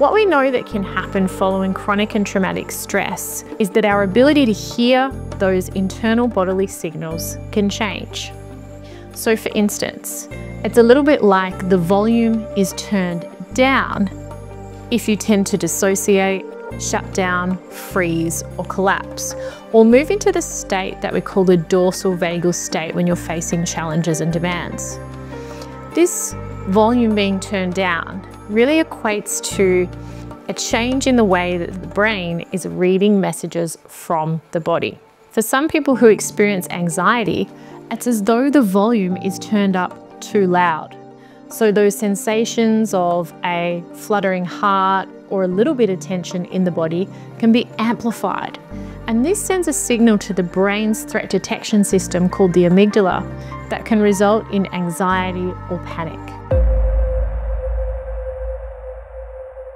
What we know that can happen following chronic and traumatic stress is that our ability to hear those internal bodily signals can change. So for instance, it's a little bit like the volume is turned down if you tend to dissociate, shut down, freeze, or collapse, or move into the state that we call the dorsal vagal state when you're facing challenges and demands. This volume being turned down really equates to a change in the way that the brain is reading messages from the body. For some people who experience anxiety, it's as though the volume is turned up too loud. So those sensations of a fluttering heart or a little bit of tension in the body can be amplified. And this sends a signal to the brain's threat detection system called the amygdala that can result in anxiety or panic.